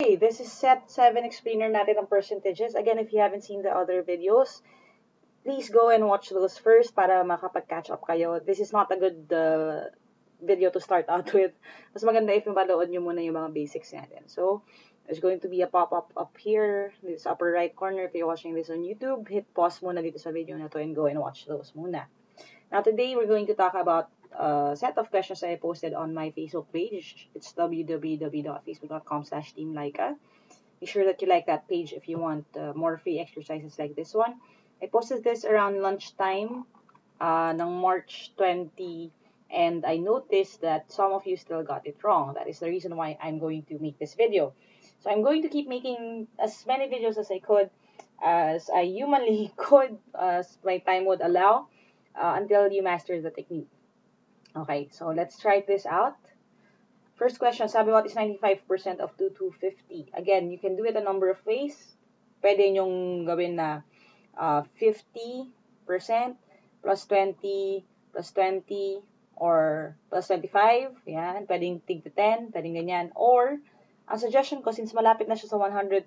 Okay, this is set 7 explainer natin ng percentages. Again, if you haven't seen the other videos, please go and watch those first para makapag-catch up kayo. This is not a good uh, video to start out with. Mas maganda if mapalood nyo muna yung mga basics natin. So, there's going to be a pop-up up here, this upper right corner if you're watching this on YouTube. Hit pause muna dito sa video na to and go and watch those muna. Now, today we're going to talk about a set of questions I posted on my Facebook page. It's www.facebook.com slash teamlaika. Be sure that you like that page if you want uh, more free exercises like this one. I posted this around lunchtime uh, ng March 20 and I noticed that some of you still got it wrong. That is the reason why I'm going to make this video. So I'm going to keep making as many videos as I could, as I humanly could, as my time would allow, uh, until you master the technique. Okay, so let's try this out. First question, sabi what is 95% of 2250? Again, you can do it a number of ways. Pwede nyong gawin na uh, 50% plus 20 plus 20 or plus 25. Yan, pwedeng tig to 10, pwedeng ganyan. Or, ang suggestion ko, since malapit na siya sa 100%,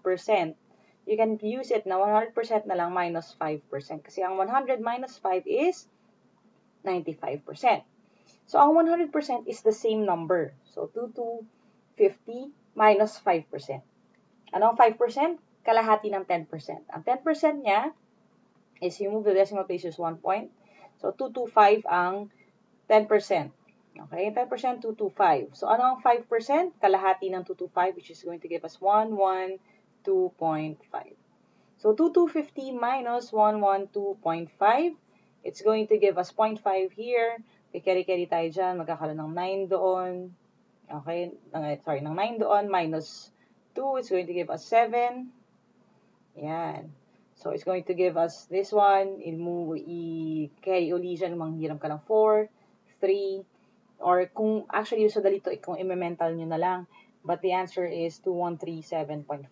you can use it na 100% na lang minus 5%. Kasi ang 100 minus 5 is 95%. So, ang 100% is the same number. So, 2250 minus 5%. Ano ang 5%? Kalahati ng 10%. Ang 10% niya is you move the decimal places 1 point. So, 225 ang 10%. Okay, 10% 225. So, ano ang 5%? Kalahati ng 225 which is going to give us 112.5. So, 2250 minus 112.5, it's going to give us 0.5 here. Kikeri-keri tayo dyan, magkakaroon ng 9 doon. Okay, sorry, ng 9 doon minus 2, it's going to give us 7. Yan. So, it's going to give us this one. I-carry uli dyan, manghiram ka ng 4, 3, or kung actually usually dito, kung i-mental nyo na lang. But the answer is 2137.5.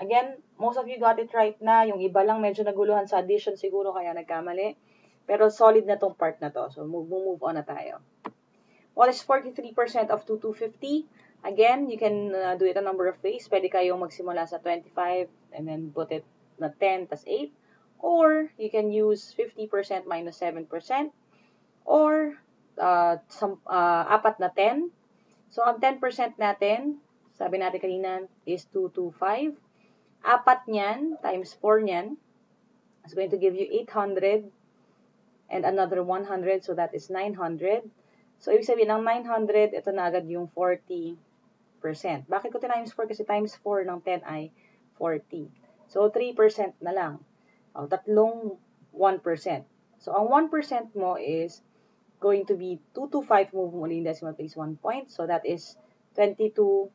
Again, most of you got it right na. Yung iba lang medyo naguluhan sa addition siguro kaya nagkamali. Pero solid na tong part na to. So, move, move on na tayo. What is 43% of 2250? Again, you can uh, do it a number of ways. Pwede kayong magsimula sa 25 and then put it na 10 tas 8. Or, you can use 50% minus 7%. Or, uh, some, uh, apat na 10. So, ang 10% natin, sabi natin kanina, is 225. Apat niyan times 4 niyan is going to give you 800 and another 100. So, that is 900. So, ibig sabihin, ng 900, ito na agad yung 40%. Bakit ko times 4? Kasi times 4 ng 10 ay 40. So, 3% na lang. O, tatlong 1%. So, ang 1% mo is going to be 225. Move mo ulit decimal place 1 point. So, that is 22.5.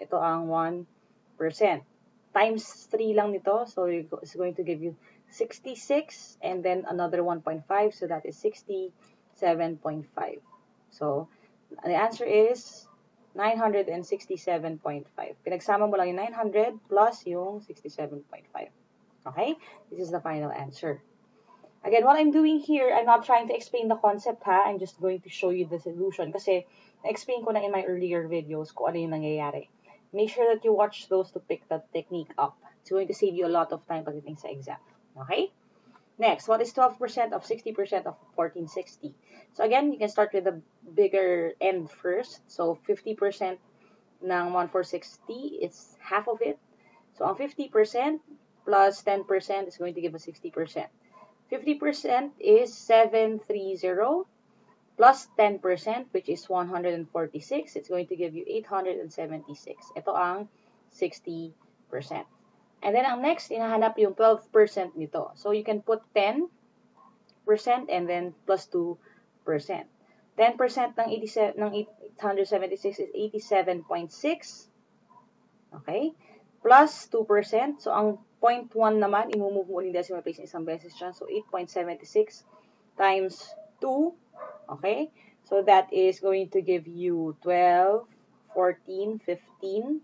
Ito ang 1%. Times 3 lang nito. So, it's going to give you 66 and then another 1.5. So, that is 67.5. So, the answer is 967.5. Pinagsama mo lang yung 900 plus yung 67.5. Okay? This is the final answer. Again, what I'm doing here, I'm not trying to explain the concept ha. I'm just going to show you the solution. Kasi, na-explain ko na in my earlier videos kung ano yung nangyayari. Make sure that you watch those to pick that technique up. It's going to save you a lot of time pagdating sa exam. Okay? Next, what is 12% of 60% of 1460? So again, you can start with the bigger end first. So 50% ng 1460 is half of it. So ang 50% plus 10% is going to give us 60%. 50% is 730 plus 10%, which is 146. It's going to give you 876. Ito ang 60%. And then, ang next, inahanap yung 12% nito. So, you can put 10% and then plus 2%. 10% ng, 87, ng 876 is 87.6. Okay? Plus 2%. So, ang 0.1 naman, imumove mo ulit decimal place isang beses siya. So, 8.76 times 2. Okay? So, that is going to give you 12, 14, 15,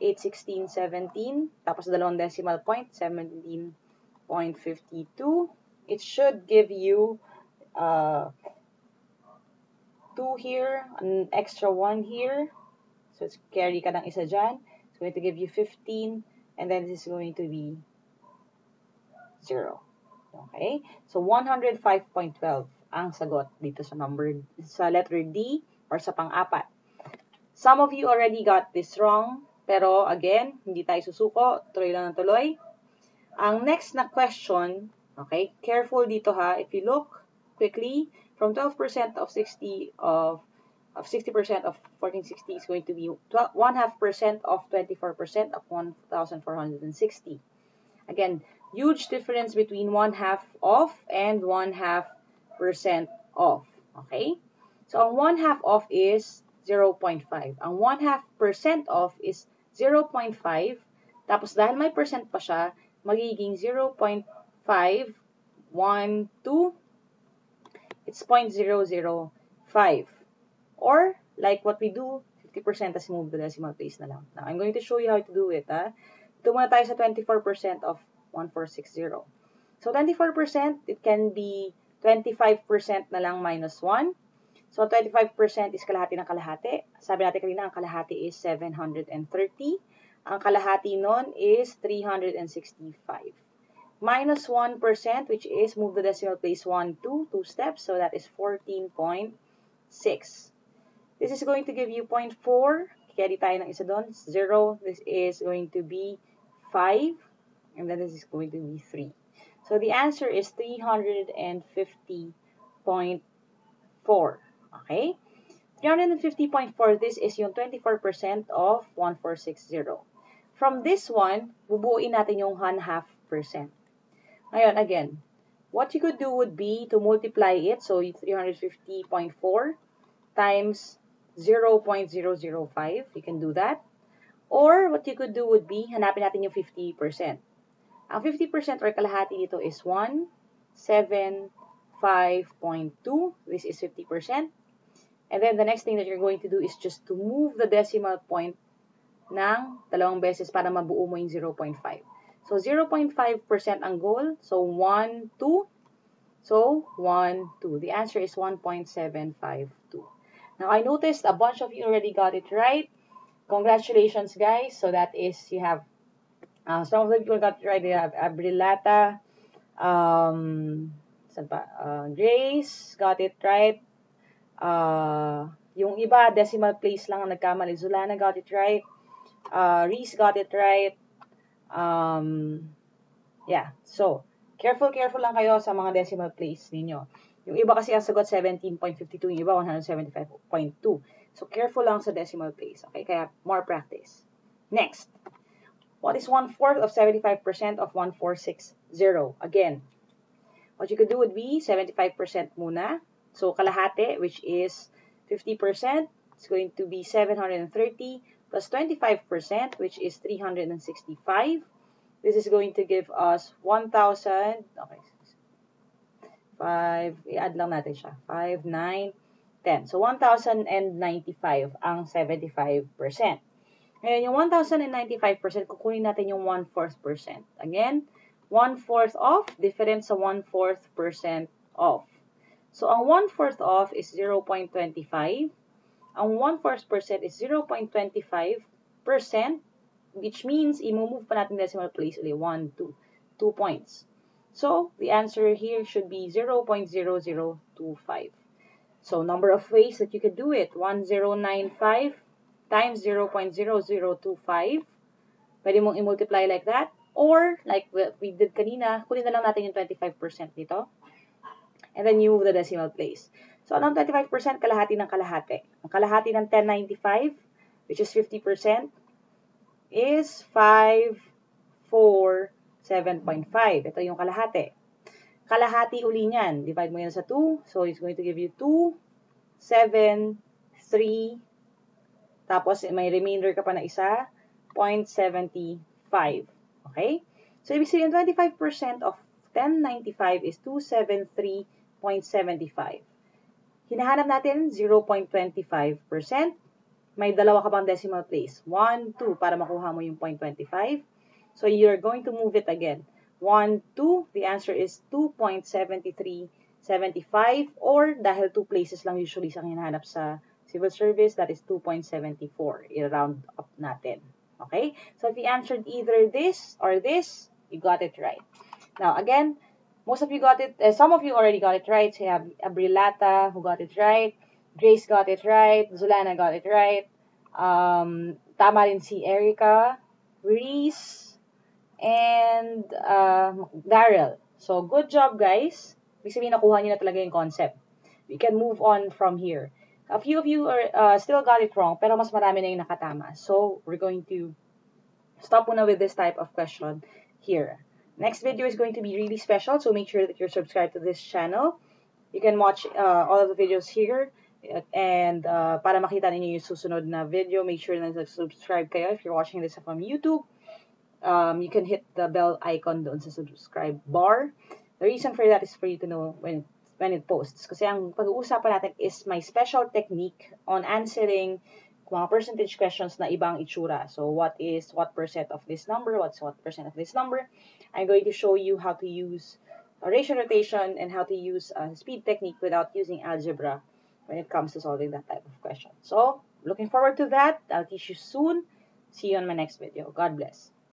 8, 16, 17. Tapos, dalawang decimal point, 17.52. It should give you uh, 2 here, an extra 1 here. So, carry ka ng isa dyan. It's going to give you 15, and then this is going to be 0. Okay? So, 105.12 ang sagot dito sa number, sa letter D or sa pang-apat. Some of you already got this wrong, pero again, hindi tayo susuko, tuloy lang ng tuloy. Ang next na question, okay, careful dito ha, if you look quickly, from 12% of 60 of of 60% of 1460 is going to be 12, 1 half percent of 24% of 1460. Again, huge difference between 1 half of and 1 half percent of. Okay? So, ang 1 half of is 0.5. Ang 1 half percent of is 0.5. Tapos, dahil may percent pa siya, magiging 0.5, 1, 2, it's 0.005. Or, like what we do, 50% as move the decimal place na lang. Now, I'm going to show you how to do it. Ha? Ito muna tayo sa 24% of 1460. So, 24%, it can be 25% na lang minus 1. So, 25% is kalahati ng kalahati. Sabi natin kanina, ang kalahati is 730. Ang kalahati nun is 365 minus 1%, which is move the decimal place 1, 2, 2 steps. So that is 14.6. This is going to give you 0.4. Carry tayo ng isa doon. 0. This is going to be 5. And then this is going to be 3. So the answer is 350.4. Okay? 350.4, this is yung 24% of 1460. From this one, bubuuin natin yung 1 half percent. Ngayon, again, what you could do would be to multiply it. So, 350.4 times 0.005. You can do that. Or, what you could do would be, hanapin natin yung 50%. Ang 50% or kalahati dito is 175.2. This is 50%. And then, the next thing that you're going to do is just to move the decimal point ng dalawang beses para mabuo mo yung 0.5. So, 0.5% ang goal. So, 1, 2. So, 1, 2. The answer is 1.752. Now, I noticed a bunch of you already got it right. Congratulations, guys. So, that is, you have, uh, some of the people got it right. They have Abrilata, um, pa? Uh, Grace got it right. Uh, yung iba, decimal place lang ang nagkamali. Zulana got it right. Uh, Reese got it right. Um, yeah. So, careful, careful lang kayo sa mga decimal place ninyo. Yung iba kasi ang sagot 17.52, yung iba 175.2. So, careful lang sa decimal place. Okay? Kaya, more practice. Next. What is one-fourth of 75% of 1460? Again, what you could do would be 75% muna. So, kalahati, which is 50%, it's going to be 730 plus 25%, which is 365. This is going to give us 1,000. Okay. 5, i-add lang natin siya. 5, 9, 10. So, 1,095 ang 75%. Ngayon, yung 1,095%, kukunin natin yung 1-4%. Again, 1-4 off, different sa 1-4% off. So, ang 1-4 off is 0.25. Ang 1-4% is 0.25%, which means, i-move pa natin decimal place ulit. 1, 2. 2 points. So, the answer here should be 0.0025. So, number of ways that you could do it. 1095 times 0.0025. Pwede mong i-multiply like that. Or, like we did kanina, kunin na lang natin yung 25% dito. And then you move the decimal place. So, anong 25%? Kalahati ng kalahati. Ang kalahati ng 1095, which is 50%, is 5, 4, 7.5. Ito yung kalahati. Kalahati uli niyan. Divide mo yan sa 2. So, it's going to give you 2, 7, 3, tapos may remainder ka pa na isa, 0.75. Okay? So, ibig sabihin, 25% of 1095 is 273.75. Hinahanap natin 0.25%. May dalawa ka pang decimal place. 1, 2 para makuha mo yung 0.25. So you're going to move it again. 1, 2. The answer is 2.7375 or dahil 2 places lang usually sa hinahanap sa civil service, that is 2.74. I-round up natin. Okay? So if you answered either this or this, you got it right. Now, again, most of you got it, uh, some of you already got it right. So you have Abrilata who got it right. Grace got it right. Zulana got it right. Um, tama rin si Erica, Reese, and uh, Daryl. So, good job, guys. Ibig sabihin, nakuha niyo na talaga yung concept. We can move on from here. A few of you are, uh, still got it wrong, pero mas marami na yung nakatama. So, we're going to stop muna with this type of question here. Next video is going to be really special, so make sure that you're subscribed to this channel. You can watch uh, all of the videos here. And uh, para makita ninyo yung susunod na video, make sure na subscribe kayo if you're watching this from YouTube. Um, you can hit the bell icon doon sa subscribe bar. The reason for that is for you to know when when it posts. Kasi ang pag-uusapan natin is my special technique on answering mga percentage questions na ibang itsura. So, what is what percent of this number? What's what percent of this number? I'm going to show you how to use ratio notation and how to use a speed technique without using algebra when it comes to solving that type of question. So, looking forward to that. I'll teach you soon. See you on my next video. God bless.